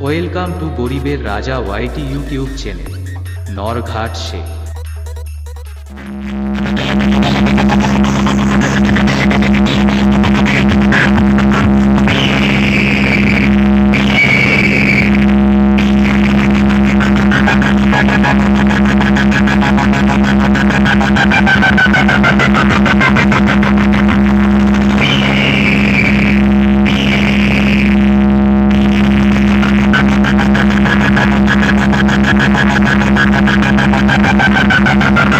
welcome to গরিবের রাজা YT YouTube channel Narghat Sheikh Sonali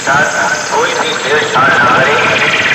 साथ कोई भी छेड़छाड़ न